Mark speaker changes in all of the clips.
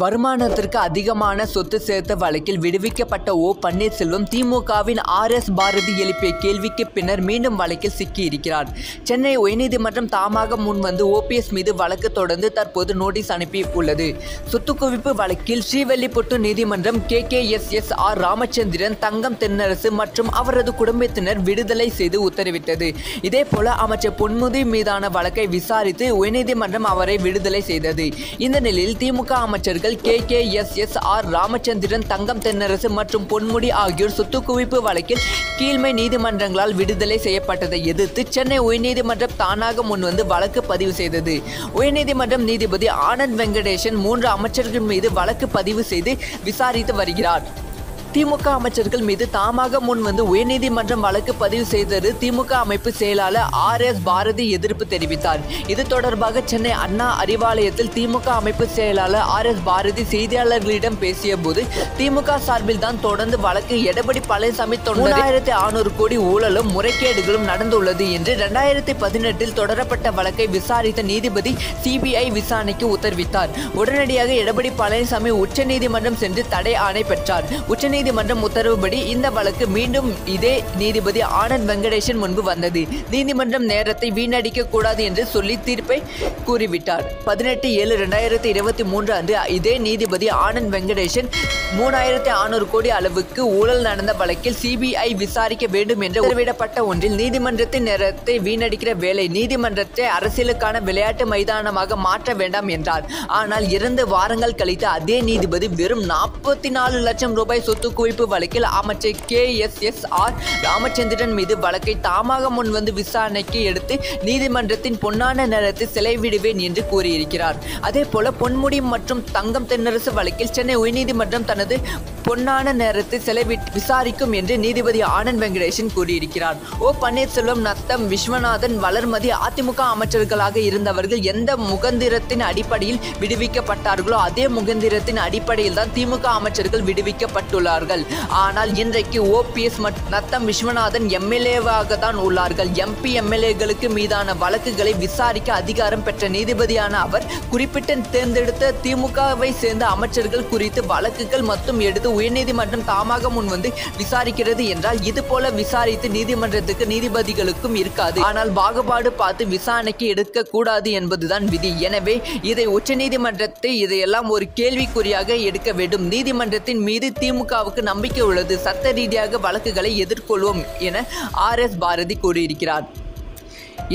Speaker 1: வருமானத்திற்கு அதிகமான சொத்து சேர்த்த வழக்கில் விடுவிக்கப்பட்ட ஓ. பன்னீர்செல்வம் திமுகவின் ஆர். எஸ். பாரதி எழுப்பிய கேள்விக்கு பின்னர் மீண்டும் வழக்கில் சிக்கியிருக்கிறார். சென்னை உயர்நீதிமன்றம் தாமாக முன்வந்து ஓபிஎஸ் மீது வழக்கு தொடர்ந்து தற்போது நோட்டீஸ் அனுப்பி உள்ளது சொத்து குவிப்பு வழக்கில் ஸ்ரீவல்லிபுட்டு நீதிமன்றம் K. K. S. S. R. Ramachandran Thangam Thennarasu மற்றும் அவரது குடும்பத்தினர் விடுதலை செய்து உத்தரவிட்டது. இதேபோல அமைச்சர் பொன்முதி மீதான வழக்கை விசாரித்து உயர்நீதிமன்றம் அவரை விடுதலை செய்தது. இந்த நிலையில் திமுக அமைச்சர் அமைச்சர்கள் K K S S R Ramachandran Thangam Thennarasu மற்றும் பொன்முடி ஆகியோர் சொத்து குவிப்பு வழக்கில் கீழ்மை நீதிமன்றங்களால் விடுதலை செய்யப்பட்டதை எதிர்த்து சென்னை உயர்நீதிமன்றம் தானாக முன்வந்து வழக்கு பதிவு செய்தது. உயர்நீதிமன்றம் நீதிபதி ஆனந்த் வெங்கடேசன் மூன்று அமைச்சர்கள் மீது வழக்கு பதிவு செய்து விசாரித்து வருகிறார். திமுக அமைச்சர்கள் மீது தாமாக முன் வந்து உயர்நீதிமன்றம் வழக்கு பதிவு செய்தது திமுக அமைப்பு செயலாளர் ஆர் எஸ் பாரதி எதிர்ப்பு தெரிவித்தார். இது தொடர்பாக சென்னை அண்ணா அறிவாலயத்தில் திமுக அமைப்பு செயலாளர் ஆர் எஸ் பாரதி செய்தியாளர்களிடம் பேசிய போது திமுக சார்பில் தான் தொடர்ந்து வழக்கு எடப்பாடி பழனிசாமி தொண்ணூறாயிரத்தி அறுநூறு கோடி ஊழலும் முறைகேடுகளும் நடந்துள்ளது என்று இரண்டாயிரத்தி பதினெட்டில் தொடரப்பட்ட வழக்கை விசாரித்த நீதிபதி சிபிஐ விசாரணைக்கு உத்தரவிட்டார். உடனடியாக எடப்பாடி பழனிசாமி உச்சநீதிமன்றம் சென்று தடை ஆணை பெற்றார். உச்சநீதிமன்றம் உத்தரவுபடி இந்த வழக்கு மீண்டும் இதே நீதிபதி ஆனந்த் வெங்கடேஷன் முன்பு வந்தது. நீதிமன்றம் நேரத்தை வீணடிக்க கூடாது என்று சொல்லி தீர்ப்பை கூறிவிட்டார். பதினெட்டு ஏழு ரெண்டாயிரத்தி இருபத்தி மூன்று அன்று இதே நீதிபதி ஆனந்த் வெங்கடேஷன் மூணாயிரத்தி ஆறுநூறு கோடி அளவுக்கு ஊழல் நடந்த வழக்கில் சிபிஐ விசாரிக்க வேண்டும் என்று உத்தரவிடப்பட்ட ஒன்றில் நீதிமன்றத்தின் நேரத்தை வீணடிக்கிற வேலை நீதிமன்றத்தை அரசியலுக்கான விளையாட்டு மைதானமாக மாற்ற வேண்டாம் என்றார். ஆனால் இரண்டு வாரங்கள் கழித்து அதே நீதிபதி வெறும் நாற்பத்தி நாலு லட்சம் ரூபாய் சொத்து குவிப்பு வழக்கில் அமைச்சர் K S S R Ramachandran மீது வழக்கை தாமாக முன்வந்து விசாரணைக்கு எடுத்து நீதிமன்றத்தின் பொன்னான நேரத்தை செலவிடுவேன் என்று கூறியிருக்கிறார். அதே போல பொன்முடி மற்றும் தங்கம் தென்னரசு வழக்கில் சென்னை உயர்நீதிமன்றம் தனது பொன்னான நேரத்தை செலவிட்டு விசாரிக்கும் என்று நீதிபதி ஆனந்த் வெங்கடேசன் கூறியிருக்கிறார். ஓ பன்னீர்செல்வம் நத்தம் விஸ்வநாதன் வளர்மதி அதிமுக அமைச்சர்களாக இருந்தவர்கள் எந்த முகந்திரத்தின் அடிப்படையில் விடுவிக்கப்பட்டார்களோ அதே முகந்திரத்தின் அடிப்படையில் தான் திமுக அமைச்சர்கள் விடுவிக்கப்பட்டுள்ளார்கள். ஆனால் இன்றைக்கு ஓபிஎஸ் மற்றும் நத்தம் விஸ்வநாதன் எம்எல்ஏவாக தான் உள்ளார்கள். எம்பி எம்எல்ஏகளுக்கு மீதான வழக்குகளை விசாரிக்க அதிகாரம் பெற்ற நீதிபதியான அவர் குறிப்பிட்ட தேர்ந்தெடுத்த திமுகவை சேர்ந்த அமைச்சர்கள் குறித்து வழக்குகள் மட்டும் எடுத்து உயர்நீதிமன்றம் தாமாக முன்வந்து விசாரிக்கிறது என்றால் இது போல விசாரித்து நீதிமன்றத்துக்கு நீதிபதிகளுக்கும் இருக்காது. ஆனால் பாகுபாடு பார்த்து விசாரணைக்கு எடுக்க கூடாது என்பதுதான் விதி. எனவே இதை உச்சநீதிமன்றத்தை இதையெல்லாம் ஒரு கேள்விக்குறியாக எடுக்க வேண்டும். நீதிமன்றத்தின் மீது திமுகவுக்கு நம்பிக்கை உள்ளது. சட்ட ரீதியாக வழக்குகளை எதிர்கொள்வோம் என ஆர் எஸ் பாரதி கூறியிருக்கிறார்.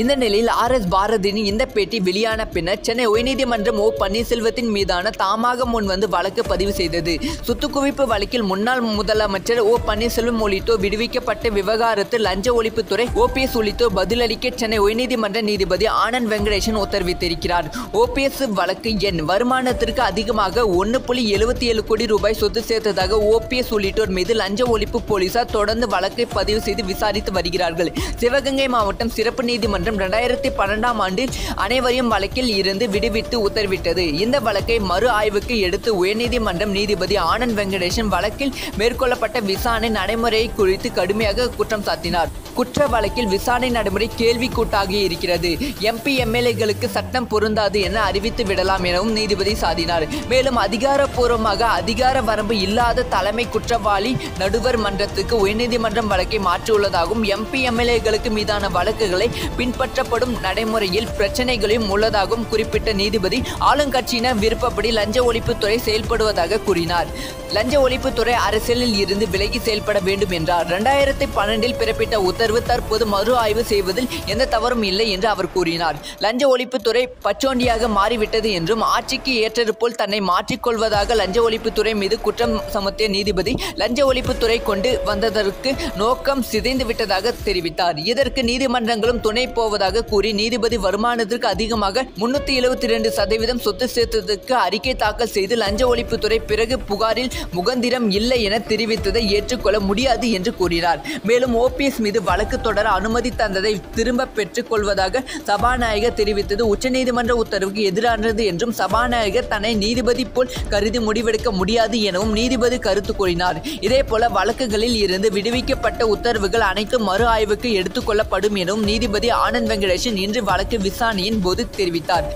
Speaker 1: இந்த நிலையில் ஆர் எஸ் பாரதியின் இந்த பேட்டி வெளியான பின்னர் சென்னை உயர்நீதிமன்றம் ஓ பன்னீர்செல்வத்தின் மீதான தாமாக முன் வந்து வழக்கு பதிவு செய்தது. சொத்து குவிப்பு வழக்கில் முன்னாள் முதலமைச்சர் ஓ பன்னீர்செல்வம் உள்ளிட்டோர் விடுவிக்கப்பட்ட விவகாரத்தில் லஞ்ச ஒழிப்புத்துறை ஓபிஎஸ் உள்ளிட்டோர் பதிலளிக்க சென்னை உயர்நீதிமன்ற நீதிபதி ஆனந்த் வெங்கடேசன் உத்தரவிட்டிருக்கிறார் ஓபிஎஸ் வழக்கு எண் வருமானத்திற்கு அதிகமாக ஒன்று புள்ளி எழுபத்தி ஏழு கோடி ரூபாய் சொத்து சேர்த்ததாக ஓபிஎஸ் உள்ளிட்டோர் மீது லஞ்ச ஒழிப்பு போலீசார் தொடர்ந்து வழக்கை பதிவு செய்து விசாரித்து வருகிறார்கள். சிவகங்கை மாவட்டம் சிறப்பு நீதிமன்றம் இரண்டாயிரத்தி பன்னெண்டாம் ஆண்டு அனைவரையும் வழக்கில் இருந்து விடுவித்து உத்தரவிட்டது. இந்த வழக்கை மறு ஆய்வுக்கு எடுத்து உயர்நீதிமன்றம் நீதிபதி ஆனந்த் வெங்கடேஷன் வழக்கில் மேற்கொள்ளப்பட்ட விசாரணை நடைமுறையை குறித்து கடுமையாக குற்றம் சாட்டினார் குற்ற வழக்கில் விசாரணை நடைமுறை கேள்விக்கூட்டாகி இருக்கிறது. எம்பி எம்எல்ஏகளுக்கு சட்டம் பொருந்தாது என அறிவித்து விடலாம் எனவும் நீதிபதி சாதினார். மேலும் அதிகாரப்பூர்வமாக அதிகார வரம்பு இல்லாத தலைமை குற்றவாளி நடுவர் மன்றத்துக்கு உயர்நீதிமன்றம் வழக்கை மாற்றியுள்ளதாகவும் எம்பி எம்எல்ஏகளுக்கு மீதான வழக்குகளை பின் பின்பற்றப்படும் நடைமுறையில் பிரச்சனைகளையும் உள்ளதாகவும் குறிப்பிட்ட நீதிபதி ஆளுங்கட்சியினர் விருப்பப்படி லஞ்ச ஒழிப்புத்துறை செயல்படுவதாக கூறினார். லஞ்ச ஒழிப்புத்துறை அரசியலில் இருந்து விலகி செயல்பட வேண்டும் என்றார். இரண்டாயிரத்தி பன்னெண்டில் பிறப்பிட்ட உத்தரவு தற்போது மறு ஆய்வு செய்வதில் எந்த தவறும் இல்லை என்று அவர் கூறினார். லஞ்ச ஒழிப்புத்துறை பச்சோண்டியாக மாறிவிட்டது என்றும் ஆட்சிக்கு ஏற்றது போல் தன்னை மாற்றிக்கொள்வதாக லஞ்ச ஒழிப்புத்துறை மீது குற்றம் சுமத்திய நீதிபதி லஞ்ச ஒழிப்புத்துறை கொண்டு வந்ததற்கு நோக்கம் சிதைந்து விட்டதாக தெரிவித்தார். இதற்கு நீதிமன்றங்களும் துணை போவதாக கூறி நீதிபதி வருமானத்திற்கு அதிகமாக முன்னூத்தி எழுபத்தி ரெண்டு சதவீதம் சொத்து சேர்த்ததற்கு அறிக்கை தாக்கல் செய்து லஞ்ச ஒழிப்புத்துறை பிறகு புகாரில் முகந்திரம் இல்லை என தெரிவித்ததை ஏற்றுக்கொள்ள முடியாது என்று கூறினார். மேலும் ஓபிஎஸ் மீது வழக்கு தொடர அனுமதி தந்ததை திரும்ப பெற்றுக் கொள்வதாக சபாநாயகர் தெரிவித்தது உச்சநீதிமன்ற உத்தரவுக்கு எதிரானது என்றும் சபாநாயகர் தன்னை நீதிபதி போல் கருதி முடிவெடுக்க முடியாது எனவும் நீதிபதி கருத்து கூறினார். இதேபோல வழக்குகளில் இருந்து விடுவிக்கப்பட்ட உத்தரவுகள் அனைத்தும் மறு ஆய்வுக்கு எடுத்துக்கொள்ளப்படும் எனவும் நீதிபதி ஆனந்த் வெங்கடேஷன் இன்று வழக்கு விசாரணையின் போது தெரிவித்தார்.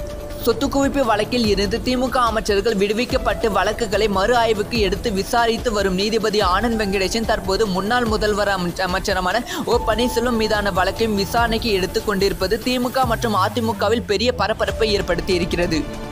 Speaker 1: சொத்து குவிப்பு வழக்கில் இருந்து திமுக அமைச்சர்கள் விடுவிக்கப்பட்டு வழக்குகளை மறு ஆய்வுக்கு எடுத்து விசாரித்து வரும் நீதிபதி ஆனந்த் வெங்கடேசன் தற்போது முன்னாள் முதல்வர் அமைச்ச- அமைச்சரமான ஓ பன்னீர்செல்வம் மீதான வழக்கையும் விசாரணைக்கு எடுத்துக் கொண்டிருப்பது திமுக மற்றும் அதிமுகவில் பெரிய பரபரப்பை ஏற்படுத்தி இருக்கிறது